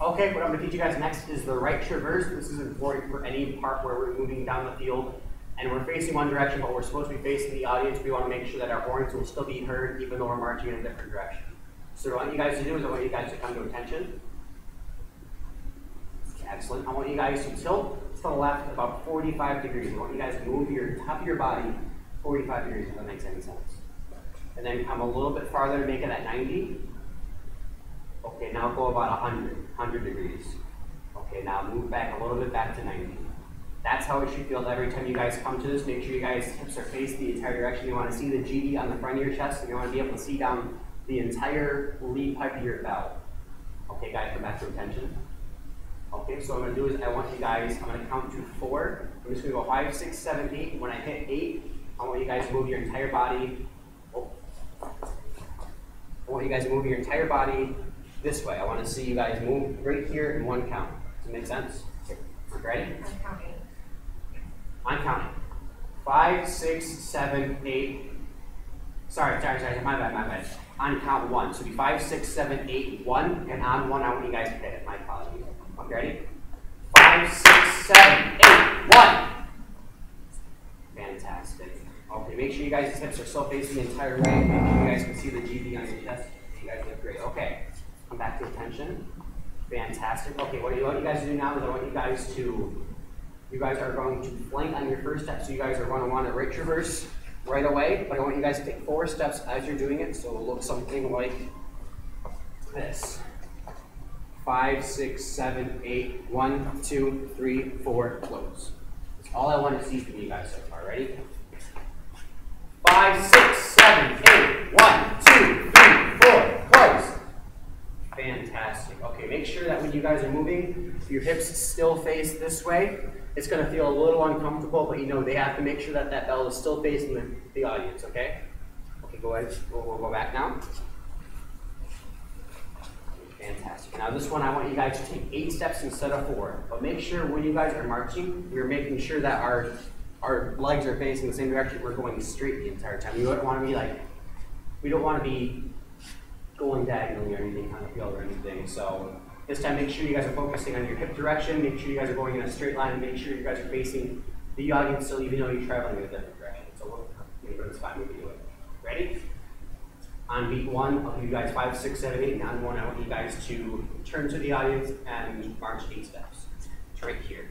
Okay, what I'm gonna teach you guys next is the right traverse. This is important for any part where we're moving down the field and we're facing one direction, but we're supposed to be facing the audience. We wanna make sure that our horns will still be heard even though we're marching in a different direction. So what I want you guys to do is I want you guys to come to attention. Excellent. I want you guys to tilt to the left about 45 degrees. I want you guys to move your top of your body 45 degrees, if that makes any sense. And then come a little bit farther to make it at 90. Okay, now go about 100, 100 degrees. Okay, now move back a little bit back to 90. That's how it should feel every time you guys come to this. Make sure you guys hips are faced the entire direction. You want to see the GV on the front of your chest, and you want to be able to see down the entire lead pipe of your belt. Okay, guys, come back to attention. Okay, so what I'm gonna do is I want you guys, I'm gonna count to four. I'm just gonna go five, six, seven, eight. When I hit eight, I want you guys to move your entire body. Oh. I want you guys to move your entire body this way. I want to see you guys move right here in one count. Does it make sense? Ready? I'm counting. I'm counting. Five, six, seven, eight. Sorry, sorry, sorry. My bad, my bad. On count one. So it'll be five, six, seven, eight, one, and on one, I want you guys to hit it. My apologies. Okay, ready? Five, six, seven, eight, one. Fantastic. Okay, make sure you guys' hips are still facing the entire way. Make sure you guys can see the GV on your chest. You guys look great. Okay, come back to attention. Fantastic. Okay, what I want you guys to do now is I want you guys to, you guys are going to flank on your first step. So you guys are going to want to right traverse right away, but I want you guys to take four steps as you're doing it. So it'll look something like this. Five, six, seven, eight, one, two, three, four, close. That's all I want to see from you guys so far. Ready? Five, six, seven, eight, one, two, three, four, close. Fantastic. Okay, make sure that when you guys are moving, your hips still face this way. It's going to feel a little uncomfortable, but you know they have to make sure that that bell is still facing the, the audience, okay? Okay, go ahead. We'll, we'll go back now. Fantastic. Now this one, I want you guys to take eight steps instead of four. But make sure when you guys are marching, we're making sure that our our legs are facing the same direction. We're going straight the entire time. We don't want to be like, we don't want to be going diagonally or anything on the field or anything. So this time, make sure you guys are focusing on your hip direction. Make sure you guys are going in a straight line. And make sure you guys are facing the audience still, even though you're traveling in a different direction. So we'll, it's fine. We can do it. Ready? On beat one, I'll give you guys five, six, seven, eight. And on one, I want you guys to turn to the audience and march eight steps. It's right here.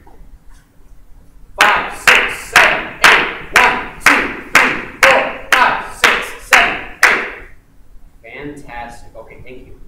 Five, six, seven, eight. One, two, three, four, five, six, seven, eight. Fantastic. Okay, thank you.